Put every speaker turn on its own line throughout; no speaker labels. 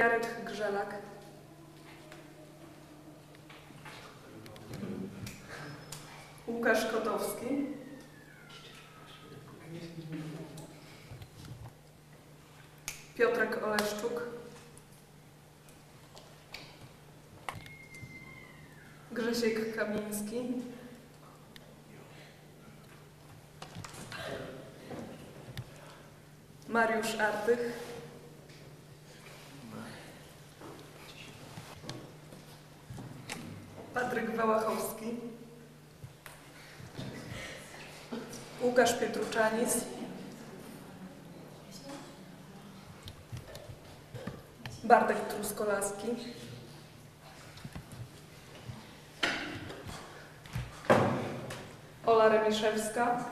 Jarek Grzelak. Łukasz Kotowski. Piotrek Oleszczuk. Grzesiek Kamiński. Mariusz Artych. Patryk Wałachowski, Łukasz Pietruczanis, Bartek Truskolaski, Ola Remiszewska,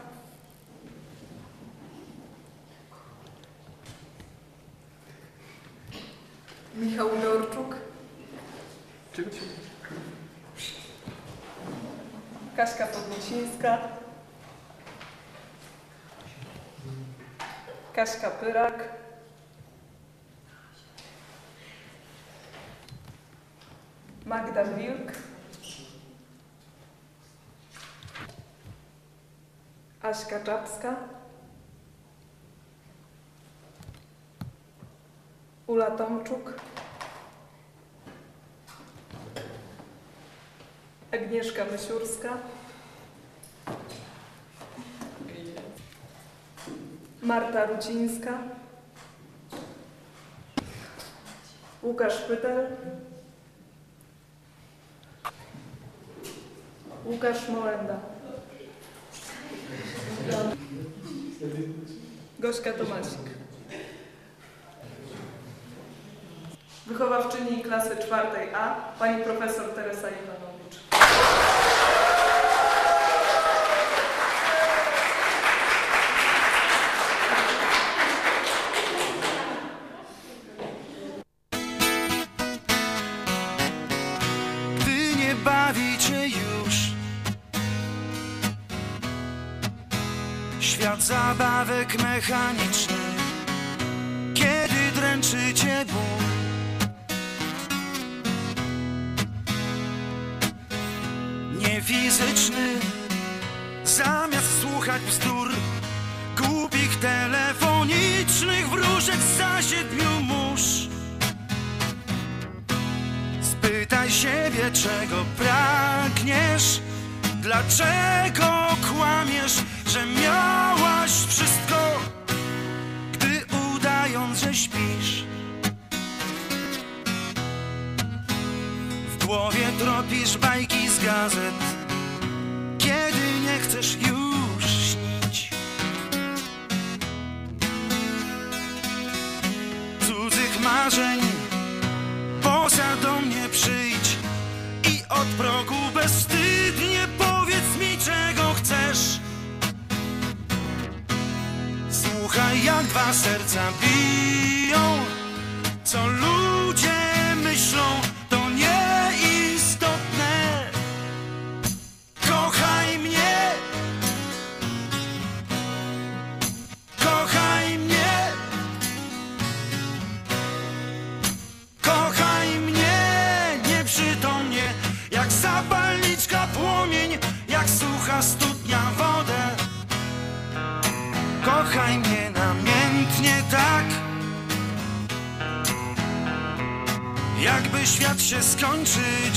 Michał Dorczuk. Czego Kaśka Podnosińska, Kaśka Pyrak, Magda Wilk, Aśka Czapska, Ula Tomczuk, Agnieszka Mysiurska. Marta Rucińska. Łukasz Pytel. Łukasz Mołęda. Gośka Tomasik. Wychowawczyni klasy czwartej A, pani profesor Teresa Iwa. mechaniczny. Się skończyć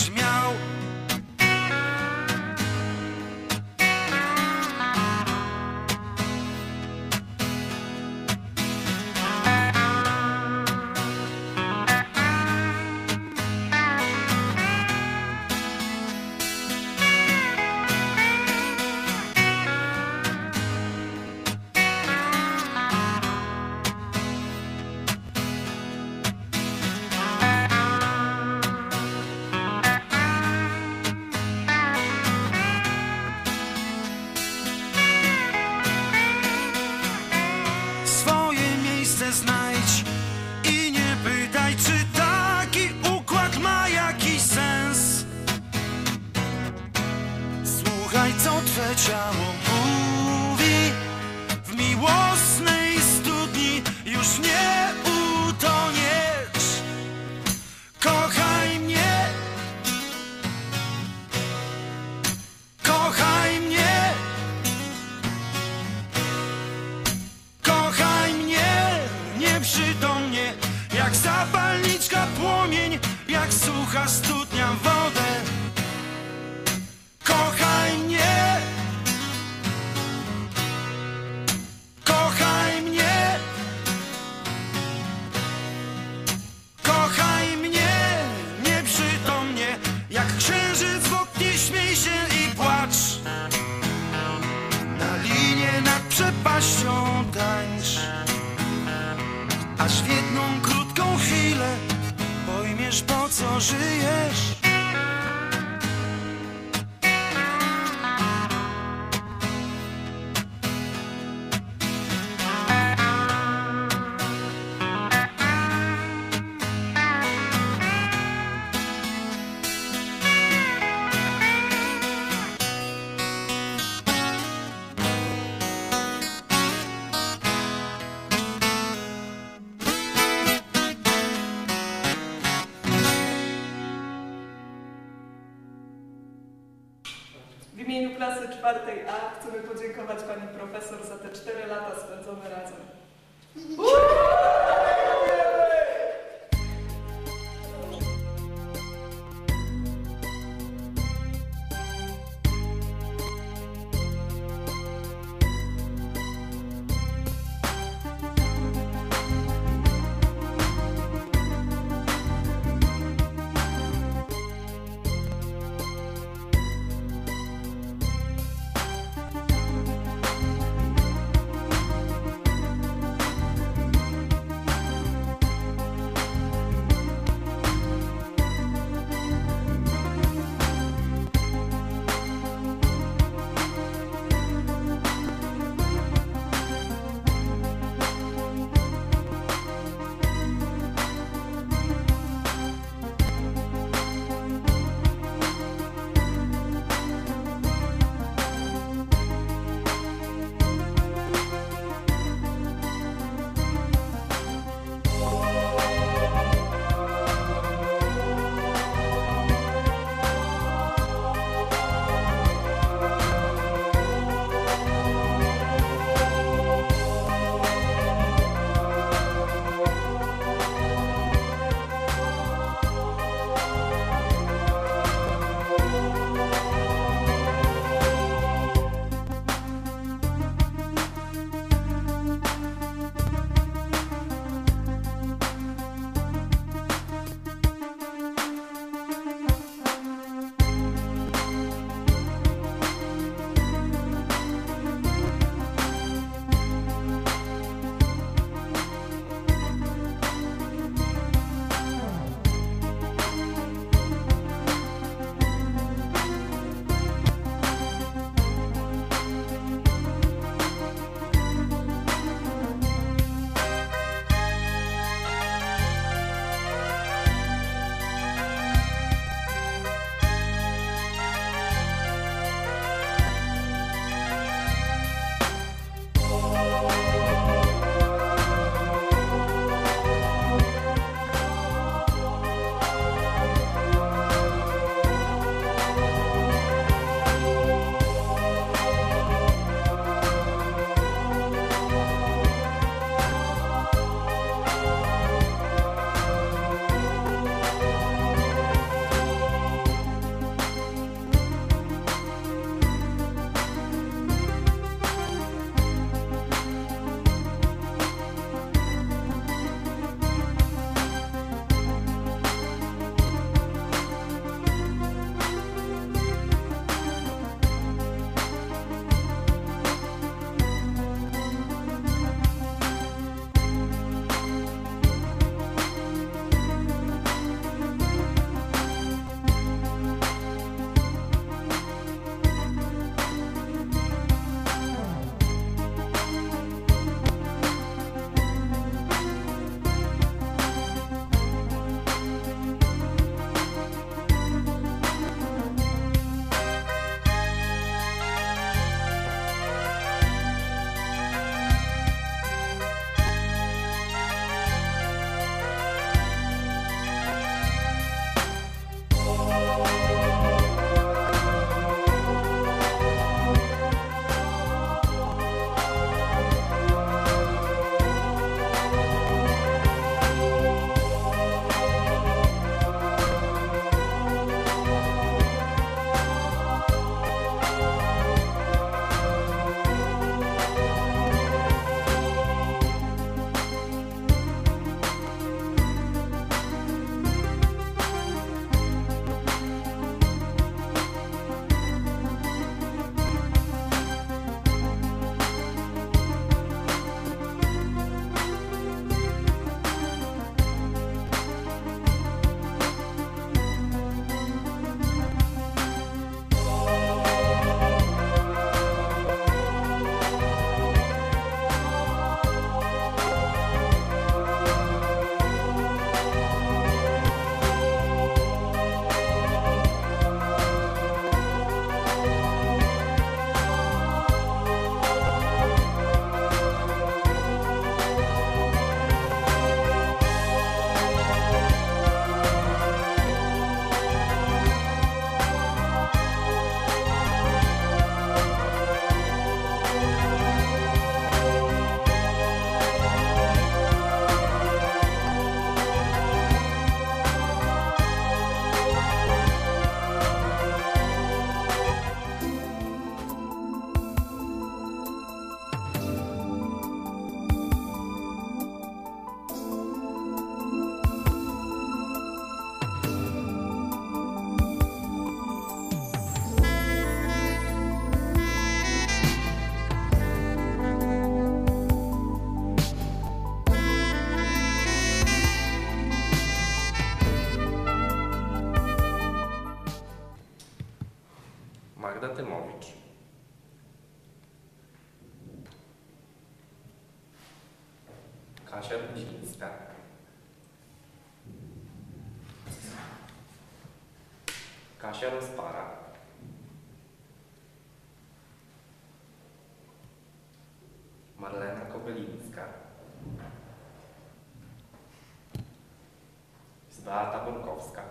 Beata Borkowska.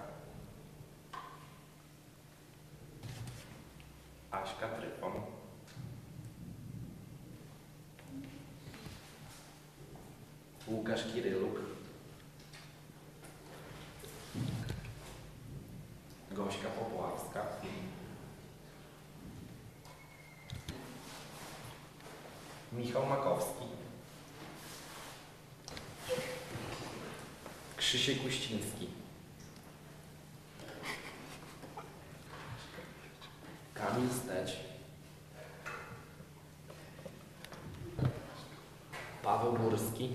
Aśka Tryfon. Łukasz Kiryluk. Gośka Popławska. Michał Makowski. Krzysiek Uściński. Kamil Steć. Paweł Górski.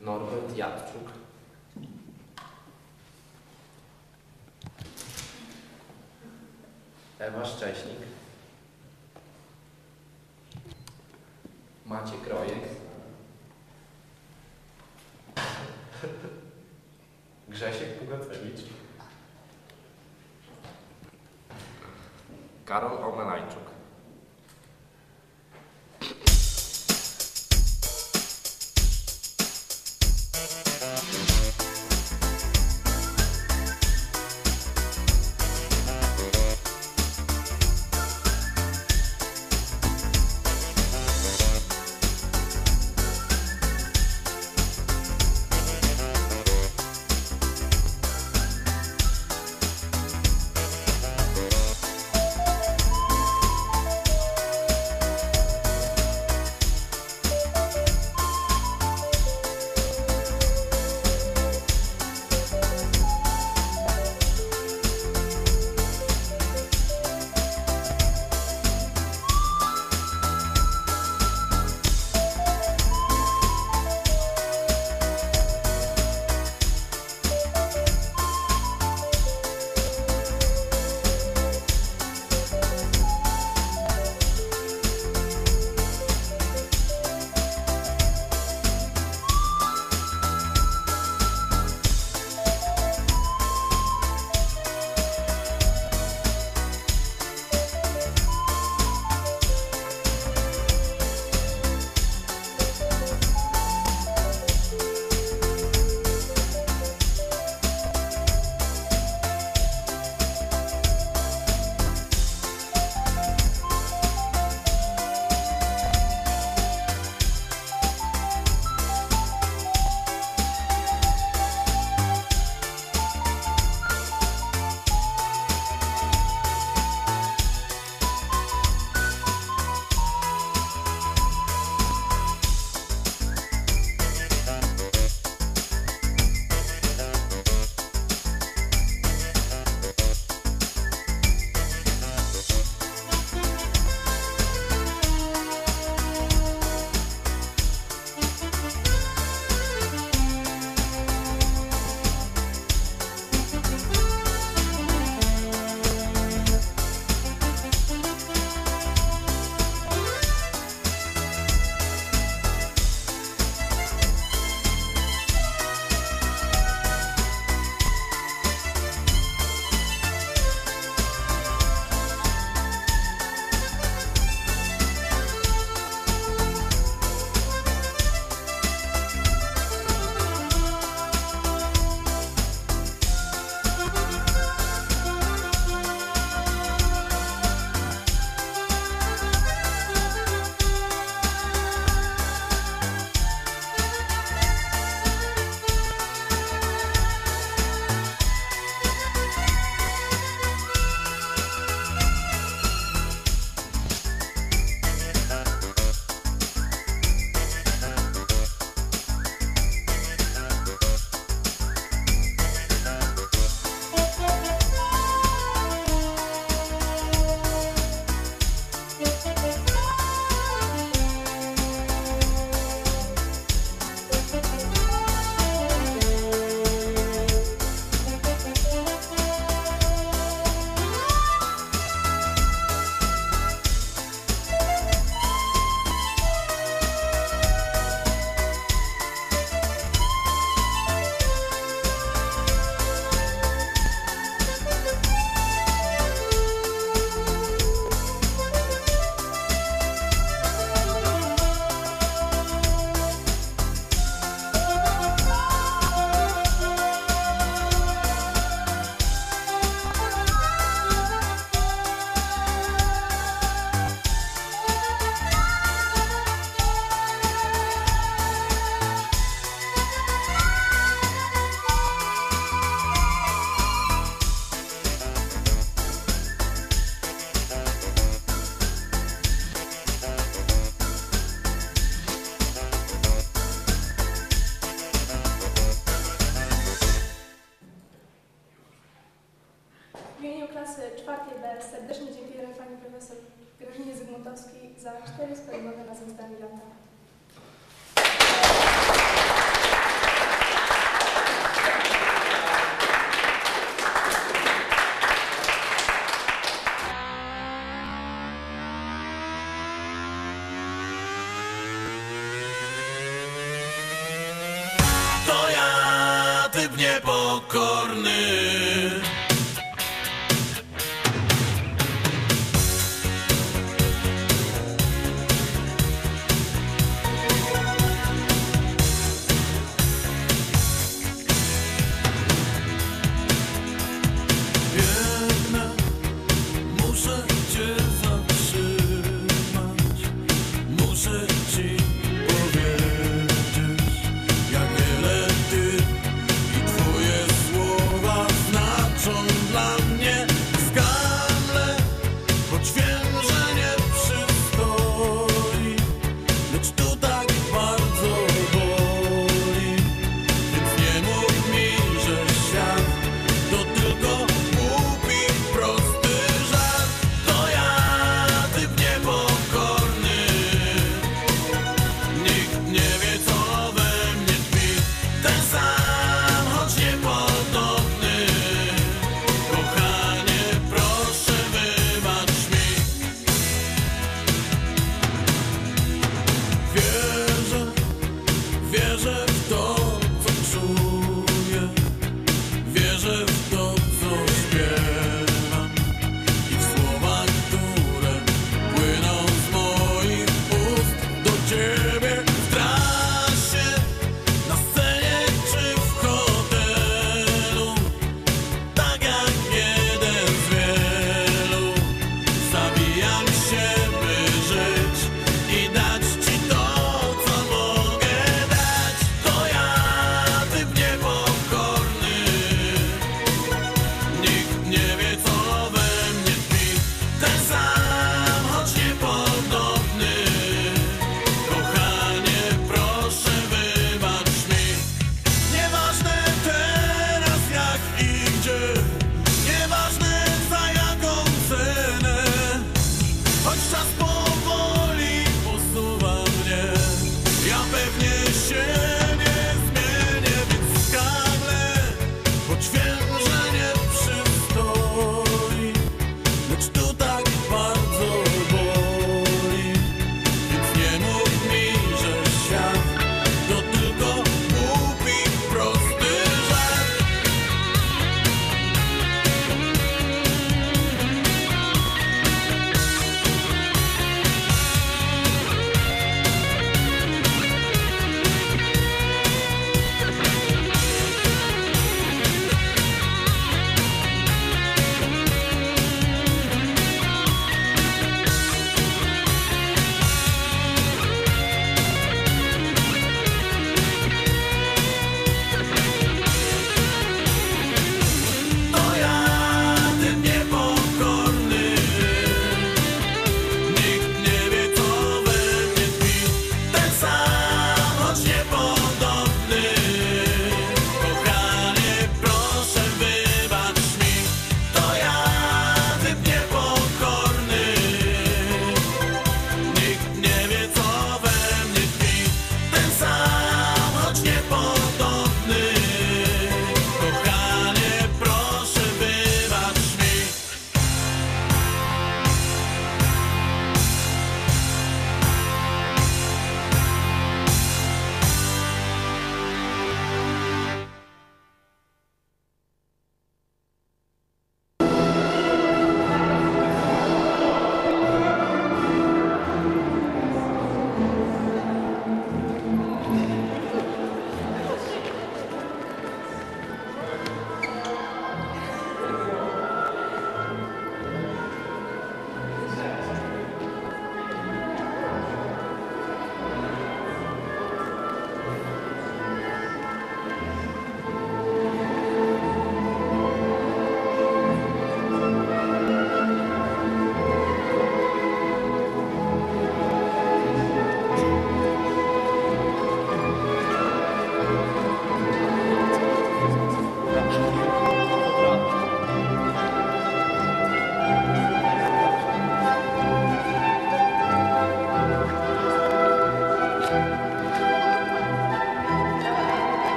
Norbert Jadczuk. Ewa Szcześnik. Karol Omelajczuk.
Typ niepokorny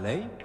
co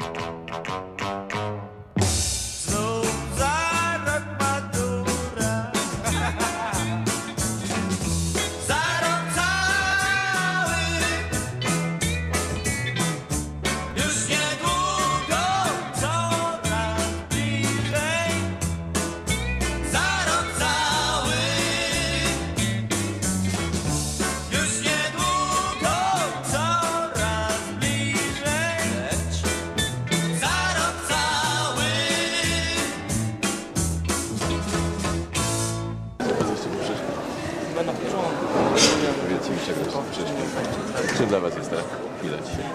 dla Was jest ta chwila dzisiaj?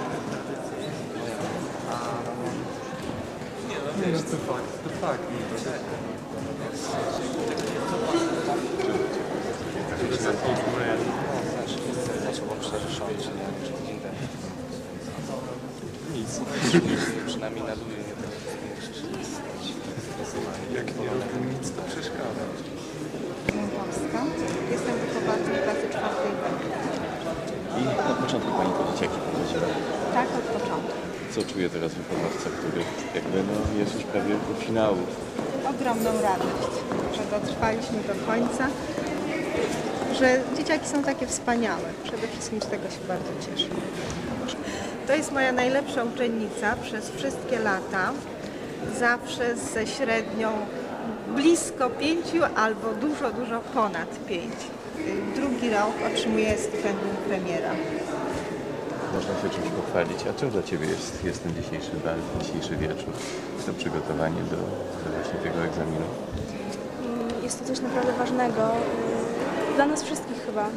Przynajmniej na ludzie nie
Polska. Jestem wychowawcą klasy czwartej B.
I na początku Pani to dzieciaki prowadziła.
Tak od początku.
Co czuje teraz wychowawca, który jakby no, jest już prawie u finału?
Ogromną radość, że dotrwaliśmy do końca, że dzieciaki są takie wspaniałe. Przede wszystkim z tego się bardzo cieszę. To jest moja najlepsza uczennica przez wszystkie lata. Zawsze ze średnią blisko pięciu albo dużo, dużo ponad pięć. Drugi rok otrzymuje stypendium premiera.
Można się czymś pochwalić. A czym dla Ciebie jest, jest ten dzisiejszy bal, dzisiejszy wieczór? To przygotowanie do, do właśnie tego egzaminu?
Mm, Jest to coś naprawdę ważnego y, dla nas wszystkich chyba.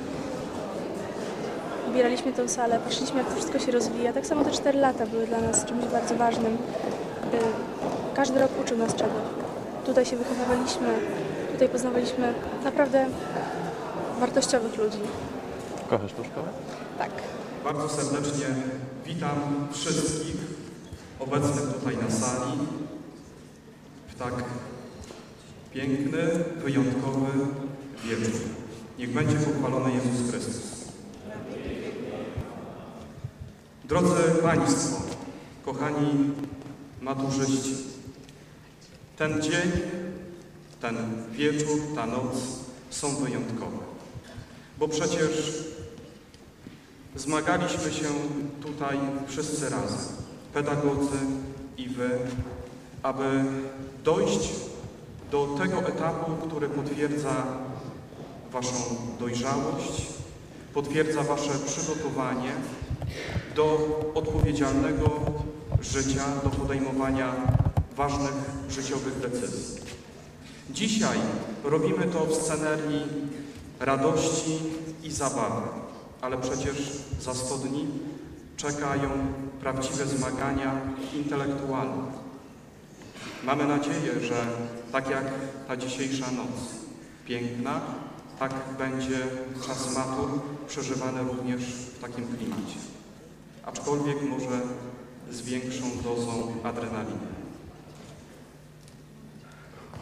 Ubieraliśmy tę salę, patrzyliśmy jak to wszystko się rozwija. Tak samo te cztery lata były dla nas czymś bardzo ważnym. Y, Każdy rok uczył nas czegoś. Tutaj się wychowywaliśmy, tutaj poznawaliśmy naprawdę wartościowych ludzi.
Kochasz tą szkołę?
Tak.
Bardzo serdecznie witam wszystkich obecnych tutaj na sali w tak piękny, wyjątkowy wieczór. Niech będzie pochwalony Jezus Chrystus. Drodzy Państwo, kochani maturzyści, ten dzień, ten wieczór, ta noc są wyjątkowe. Bo przecież Zmagaliśmy się tutaj wszyscy razem, pedagodzy i wy, aby dojść do tego etapu, który potwierdza Waszą dojrzałość, potwierdza Wasze przygotowanie do odpowiedzialnego życia, do podejmowania ważnych życiowych decyzji. Dzisiaj robimy to w scenerii radości i zabawy, ale przecież za 100 dni czekają prawdziwe zmagania intelektualne. Mamy nadzieję, że tak jak ta dzisiejsza noc piękna, tak będzie czas matur przeżywany również w takim klimacie. Aczkolwiek może z większą dozą adrenaliny.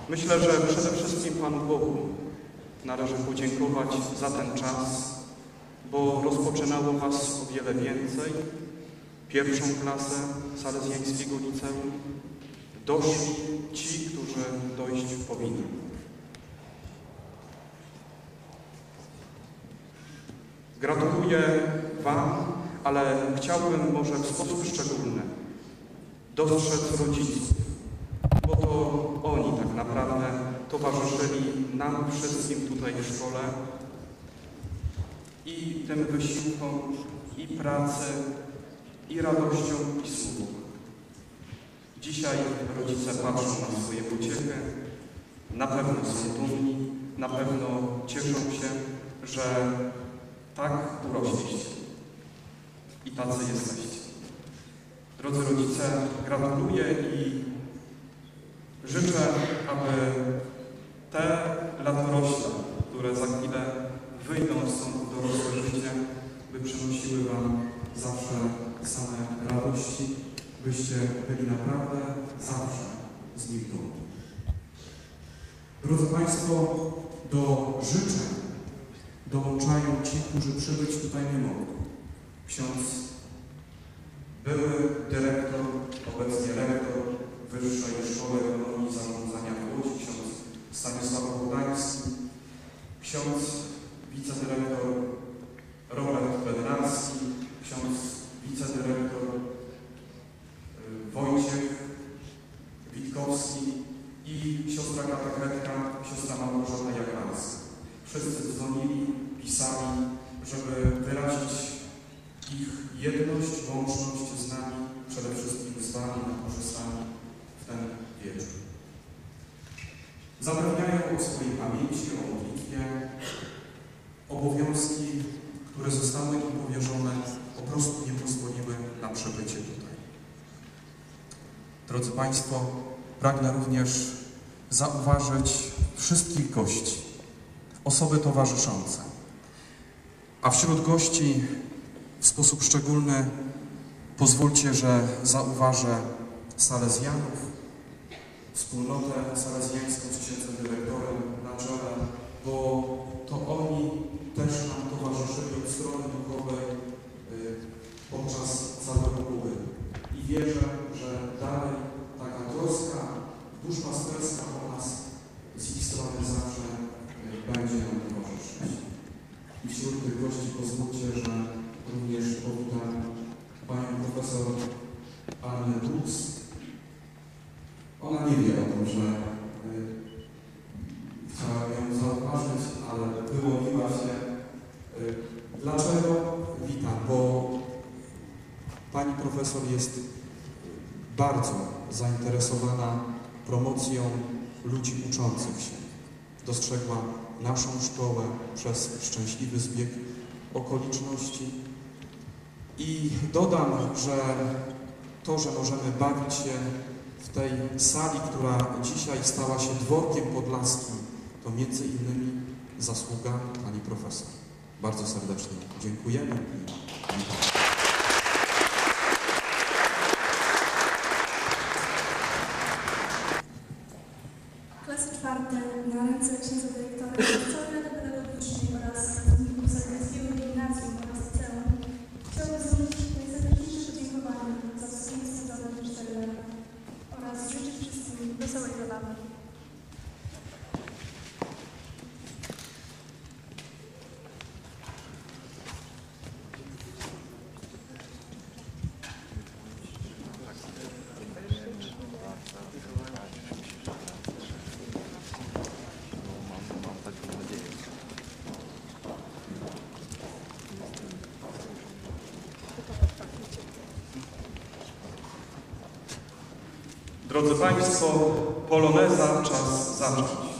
Myślę, że przede wszystkim Panu Bogu należy podziękować za ten czas, bo rozpoczynało Was o wiele więcej. Pierwszą klasę Salezjańskiego Liceum doszli ci, którzy dojść powinni. Gratuluję Wam, ale chciałbym może w sposób szczególny dostrzec rodziców, bo to oni tak naprawdę towarzyszyli nam wszystkim tutaj w szkole i tym wysiłkom, i pracy, i radością, i smutku. Dzisiaj rodzice patrzą na swoje pociechy, na pewno są dumni, na pewno cieszą się, że tak urośliście i tacy jesteście. Drodzy rodzice, gratuluję i życzę, aby te latorośle, które za chwilę wyjdą stąd w dorosłe by przynosiły Wam zawsze same radości, byście byli naprawdę zawsze z nich dumni.
Drodzy Państwo, do życzeń dołączają ci, którzy przybyć tutaj nie mogli. Ksiądz
Były dyrektor, obecnie rektor Wyższej Szkoły Ekonomii i Zarządzania w ksiądz Stanisław Budański, ksiądz wicedyrektor Robert Bednarski, ksiądz wicedyrektor y, Wojciech Witkowski i siostra katechetka, siostra Małgorzata Jaglanska. Wszyscy dzwonili, pisali, żeby wyrazić ich jedność, łączność z nami, przede wszystkim z Wami, korzystami w ten wieczór.
zapewniają o swojej pamięci, o modlitwie, obowiązki, które zostały im powierzone, po prostu nie pozwoliły na przebycie tutaj. Drodzy Państwo, pragnę również zauważyć wszystkich gości, osoby towarzyszące. A wśród gości w sposób szczególny pozwólcie, że zauważę Salezjanów, wspólnotę salezjańską z księdzem dyrektorem na czele, bo to oni też nam towarzyszyli od strony duchowej y, podczas całego pobytu. I wierzę, że dalej taka troska duszpasterska o nas z ich strony zawsze y, będzie nam towarzyszyć. I wśród tych gości pozwólcie, że również powitam panią profesor Annę Dux. Ona nie wie o tym, że y, chciałem ją zauważyć, ale wyłoniła się. Y, dlaczego? Witam, bo pani profesor jest bardzo zainteresowana promocją ludzi uczących się. Dostrzegła naszą szkołę przez szczęśliwy zbieg okoliczności i dodam, że to, że możemy bawić się w tej sali, która dzisiaj stała się dworkiem podlaskim, to między innymi zasługa pani profesor. Bardzo serdecznie dziękujemy
Drodzy Państwo, poloneza czas zacząć.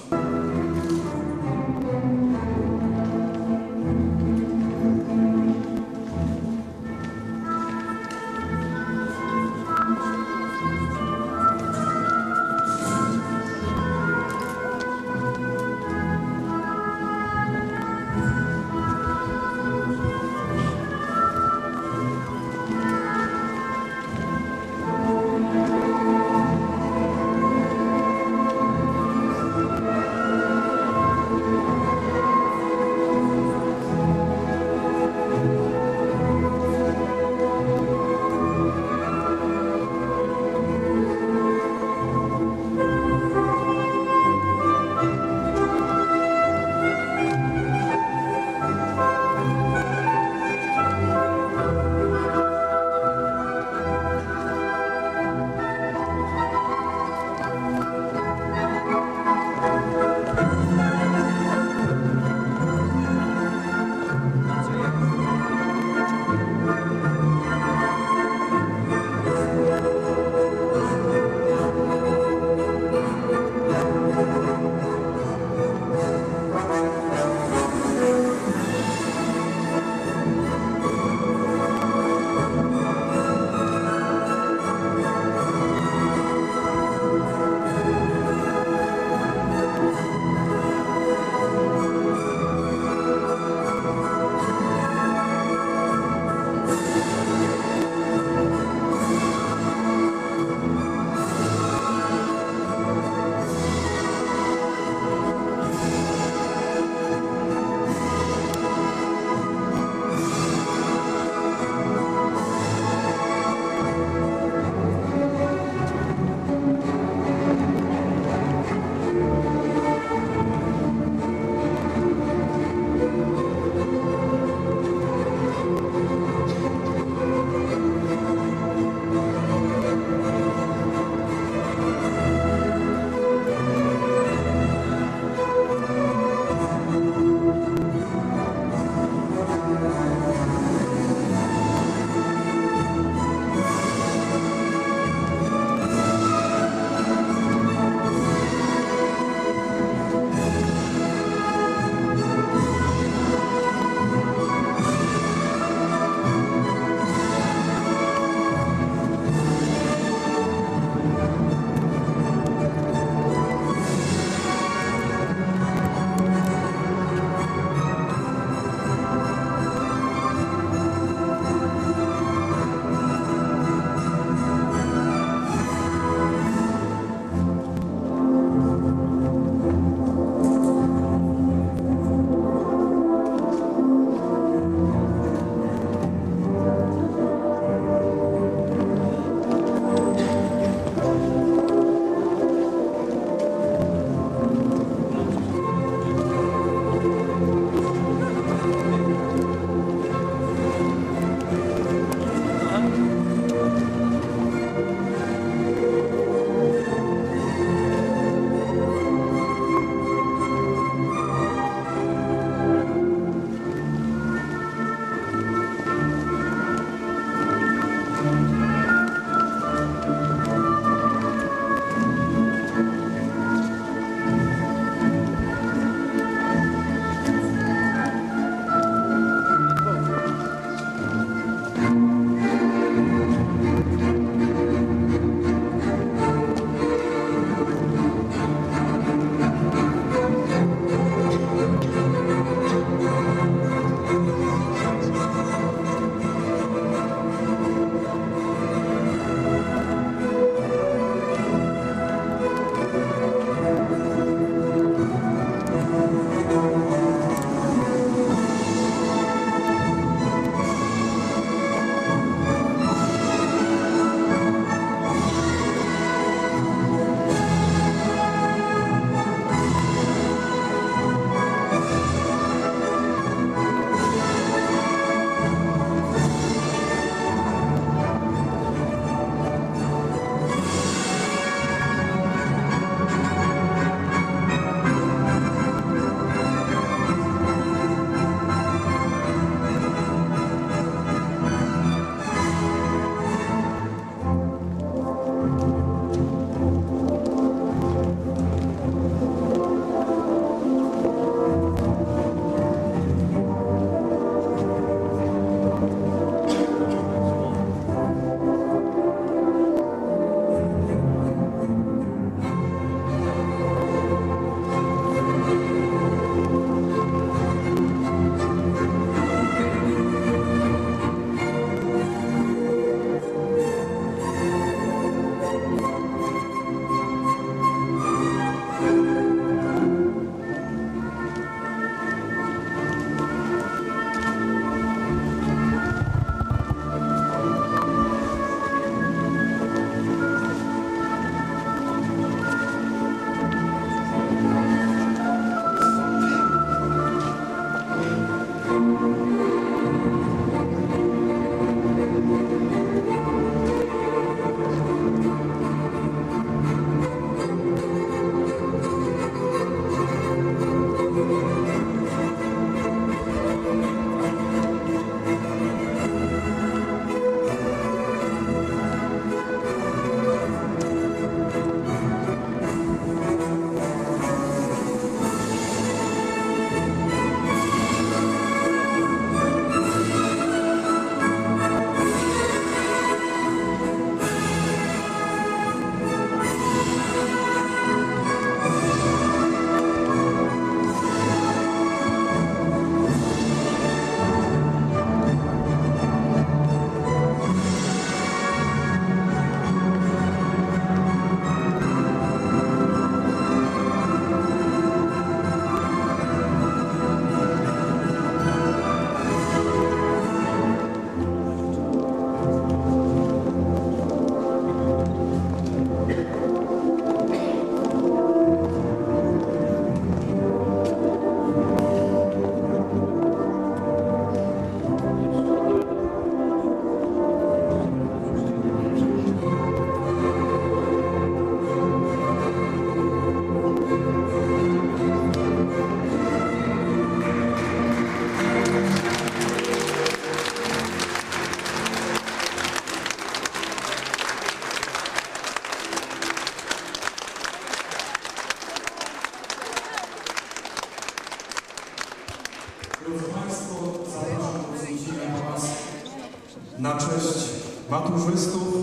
Maturzystów,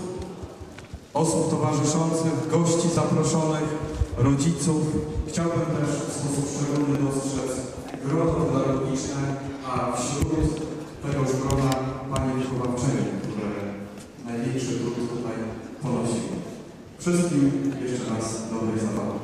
osób towarzyszących, gości zaproszonych, rodziców. Chciałbym też w sposób szczególny dostrzec grono pedagogiczne, a wśród tego grona Panie wychowawczynie, które największy trud tutaj ponosi. Wszystkim jeszcze raz dobrej zabawy.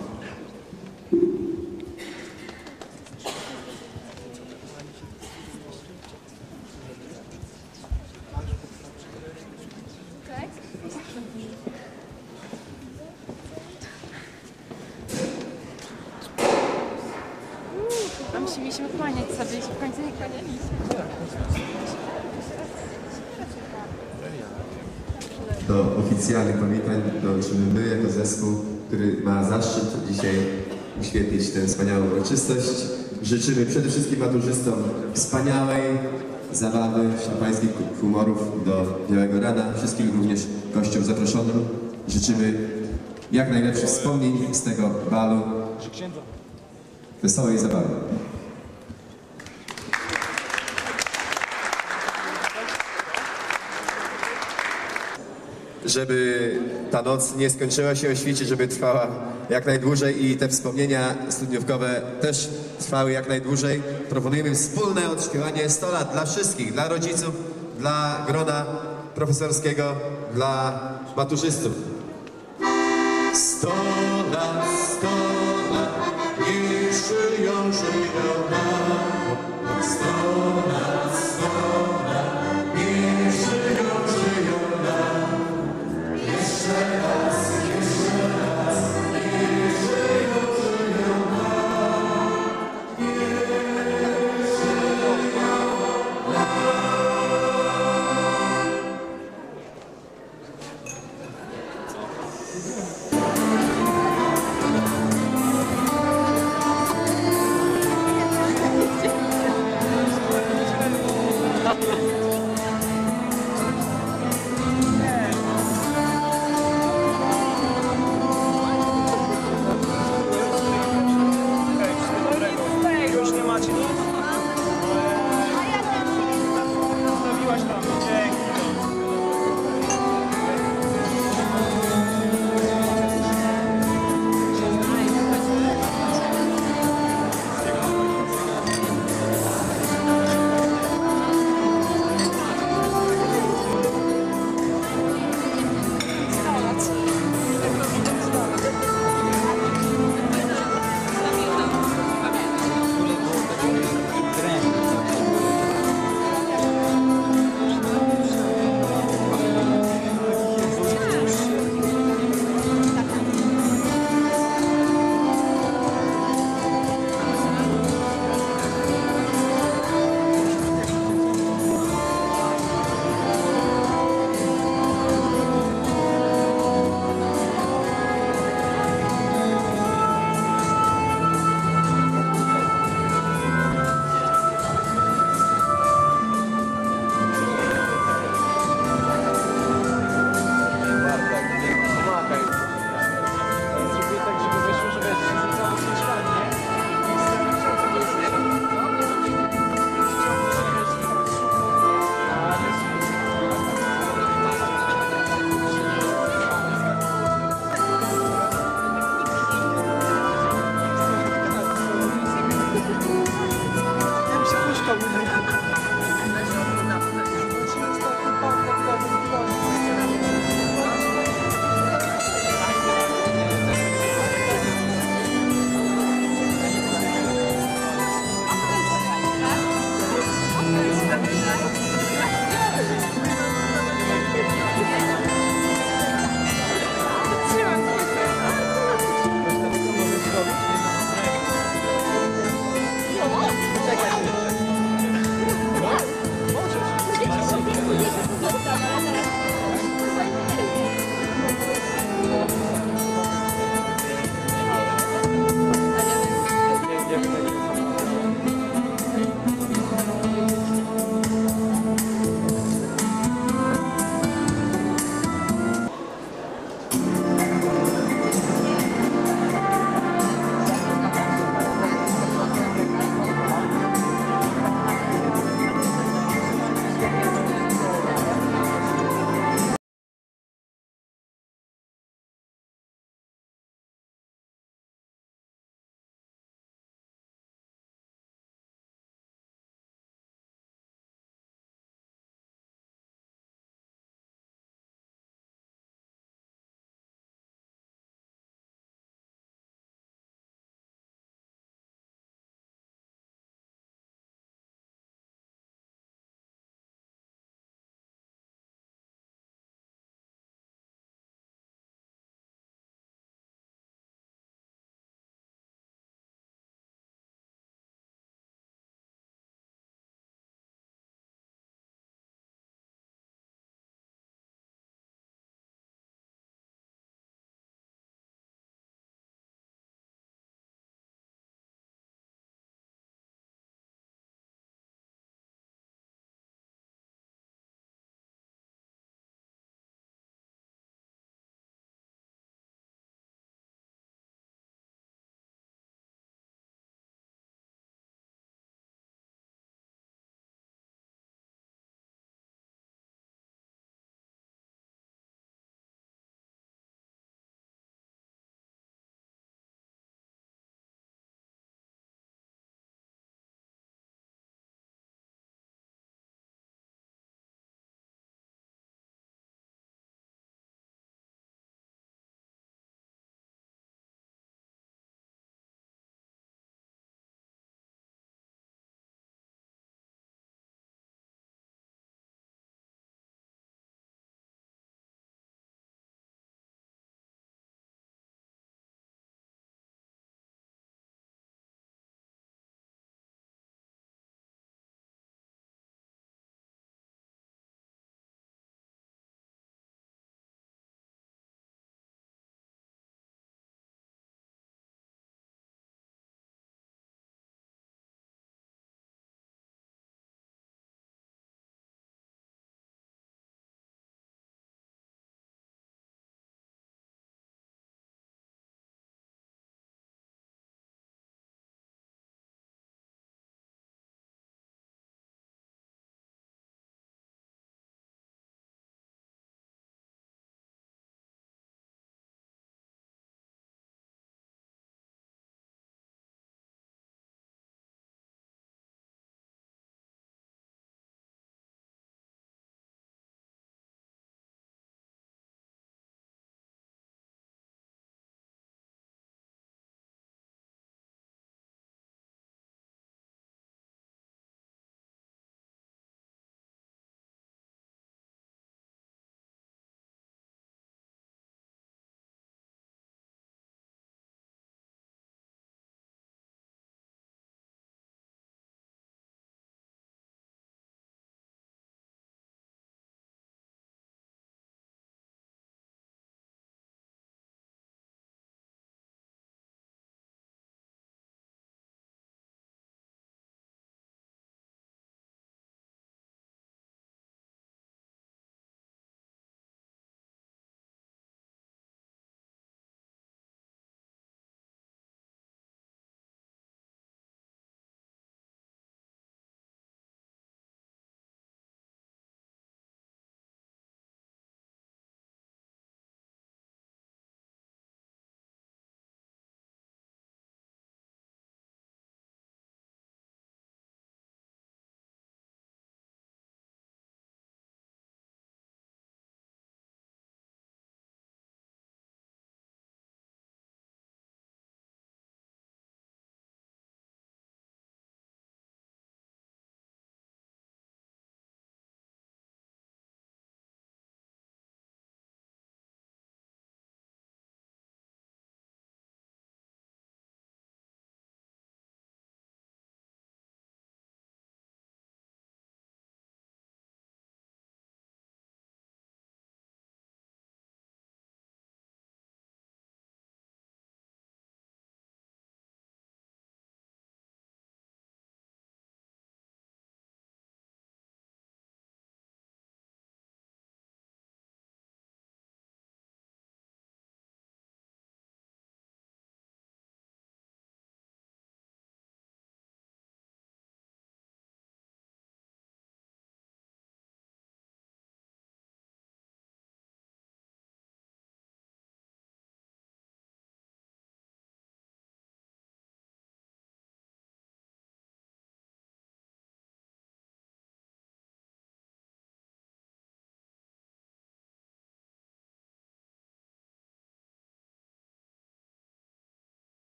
A musimy kłaniać sobie i się w końcu nie kłanialiśmy.
Do oficjalnych powitań dołączymy my jako zespół, który ma zaszczyt dzisiaj uświetlić tę wspaniałą uroczystość. Życzymy przede wszystkim maturzystom wspaniałej zabawy, szampańskich humorów do Białego Rana. Wszystkim również gościom zaproszonym życzymy jak najlepszych wspomnień z tego balu. Wesołej zabawy. Żeby ta noc nie skończyła się o świcie, żeby trwała jak najdłużej i te wspomnienia studniówkowe też trwały jak najdłużej. Proponujemy wspólne odśpiewanie 100 lat dla wszystkich, dla rodziców, dla grona profesorskiego, dla maturzystów. 100 lat, 100 lat, niech żyją, żyją.